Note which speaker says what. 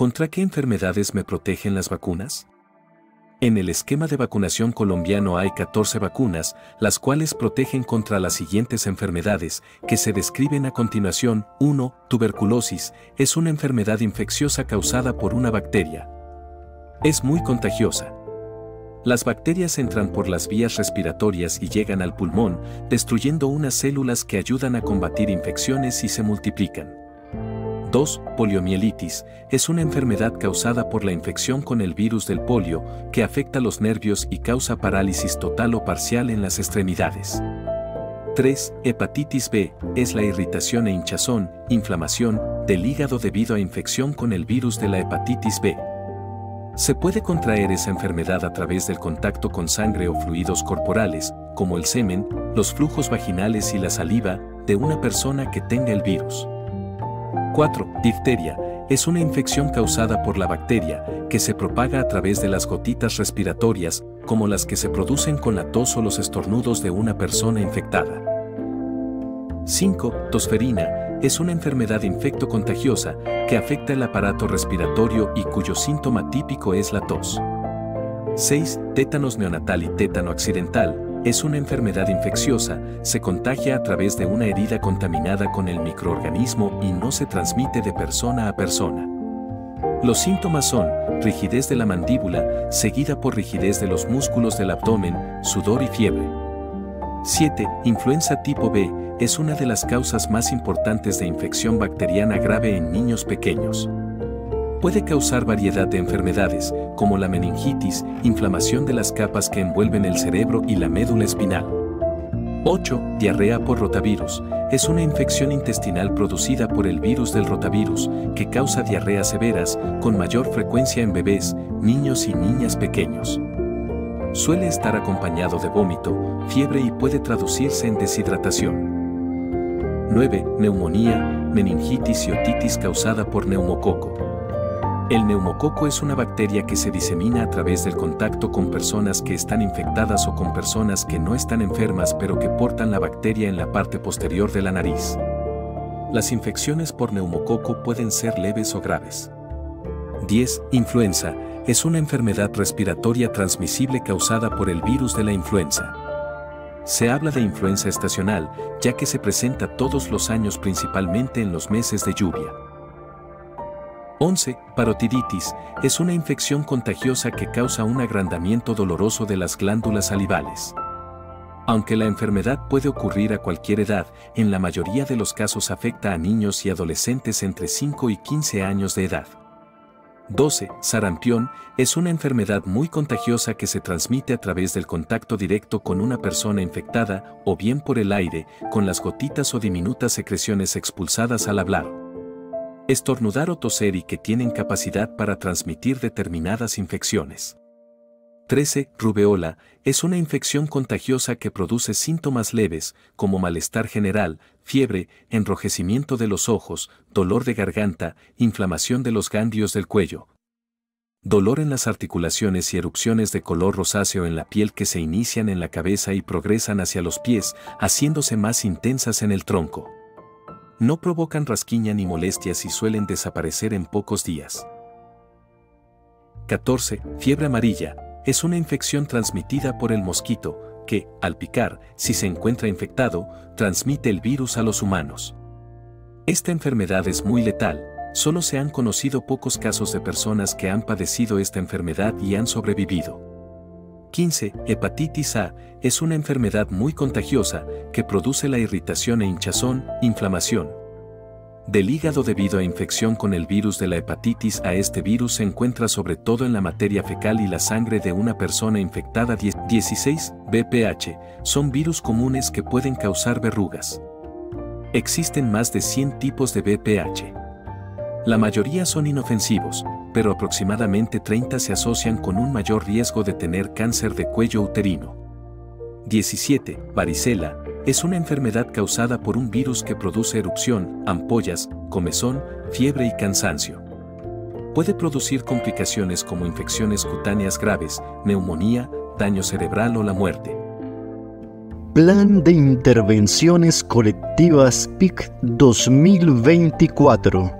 Speaker 1: ¿Contra qué enfermedades me protegen las vacunas? En el esquema de vacunación colombiano hay 14 vacunas, las cuales protegen contra las siguientes enfermedades, que se describen a continuación. 1. Tuberculosis, es una enfermedad infecciosa causada por una bacteria. Es muy contagiosa. Las bacterias entran por las vías respiratorias y llegan al pulmón, destruyendo unas células que ayudan a combatir infecciones y se multiplican. 2. Poliomielitis es una enfermedad causada por la infección con el virus del polio que afecta los nervios y causa parálisis total o parcial en las extremidades. 3. Hepatitis B es la irritación e hinchazón, inflamación, del hígado debido a infección con el virus de la hepatitis B. Se puede contraer esa enfermedad a través del contacto con sangre o fluidos corporales, como el semen, los flujos vaginales y la saliva, de una persona que tenga el virus. 4. Difteria. Es una infección causada por la bacteria, que se propaga a través de las gotitas respiratorias, como las que se producen con la tos o los estornudos de una persona infectada. 5. Tosferina. Es una enfermedad infecto-contagiosa que afecta el aparato respiratorio y cuyo síntoma típico es la tos. 6. Tétanos neonatal y tétano accidental es una enfermedad infecciosa, se contagia a través de una herida contaminada con el microorganismo y no se transmite de persona a persona. Los síntomas son rigidez de la mandíbula, seguida por rigidez de los músculos del abdomen, sudor y fiebre. 7. Influenza tipo B es una de las causas más importantes de infección bacteriana grave en niños pequeños. Puede causar variedad de enfermedades, como la meningitis, inflamación de las capas que envuelven el cerebro y la médula espinal. 8. Diarrea por rotavirus. Es una infección intestinal producida por el virus del rotavirus, que causa diarreas severas, con mayor frecuencia en bebés, niños y niñas pequeños. Suele estar acompañado de vómito, fiebre y puede traducirse en deshidratación. 9. Neumonía, meningitis y otitis causada por neumococo. El neumococo es una bacteria que se disemina a través del contacto con personas que están infectadas o con personas que no están enfermas pero que portan la bacteria en la parte posterior de la nariz. Las infecciones por neumococo pueden ser leves o graves. 10. Influenza. Es una enfermedad respiratoria transmisible causada por el virus de la influenza. Se habla de influenza estacional, ya que se presenta todos los años principalmente en los meses de lluvia. 11. Parotiditis es una infección contagiosa que causa un agrandamiento doloroso de las glándulas salivales. Aunque la enfermedad puede ocurrir a cualquier edad, en la mayoría de los casos afecta a niños y adolescentes entre 5 y 15 años de edad. 12. Sarampión es una enfermedad muy contagiosa que se transmite a través del contacto directo con una persona infectada o bien por el aire, con las gotitas o diminutas secreciones expulsadas al hablar estornudar o toser y que tienen capacidad para transmitir determinadas infecciones. 13. Rubeola es una infección contagiosa que produce síntomas leves como malestar general, fiebre, enrojecimiento de los ojos, dolor de garganta, inflamación de los ganglios del cuello. Dolor en las articulaciones y erupciones de color rosáceo en la piel que se inician en la cabeza y progresan hacia los pies, haciéndose más intensas en el tronco. No provocan rasquiña ni molestias y suelen desaparecer en pocos días. 14. Fiebre amarilla. Es una infección transmitida por el mosquito, que, al picar, si se encuentra infectado, transmite el virus a los humanos. Esta enfermedad es muy letal, solo se han conocido pocos casos de personas que han padecido esta enfermedad y han sobrevivido. 15. Hepatitis A es una enfermedad muy contagiosa que produce la irritación e hinchazón, inflamación del hígado debido a infección con el virus de la hepatitis A. Este virus se encuentra sobre todo en la materia fecal y la sangre de una persona infectada. 16. BPH son virus comunes que pueden causar verrugas. Existen más de 100 tipos de BPH. La mayoría son inofensivos, pero aproximadamente 30 se asocian con un mayor riesgo de tener cáncer de cuello uterino. 17. Varicela, es una enfermedad causada por un virus que produce erupción, ampollas, comezón, fiebre y cansancio. Puede producir complicaciones como infecciones cutáneas graves, neumonía, daño cerebral o la muerte.
Speaker 2: Plan de Intervenciones Colectivas PIC 2024